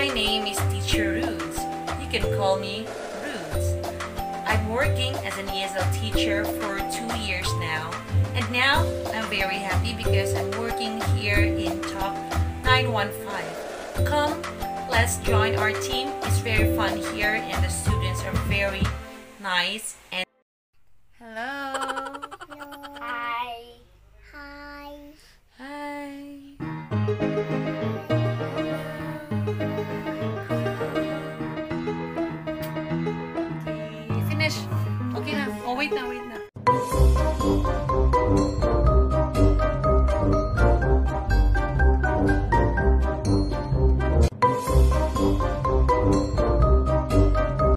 My name is Teacher Rudz. You can call me Rudz. I'm working as an ESL teacher for two years now. And now I'm very happy because I'm working here in Top 915. Come, let's join our team. It's very fun here and the students are very nice and Okay na. Oh, wait na, wait na.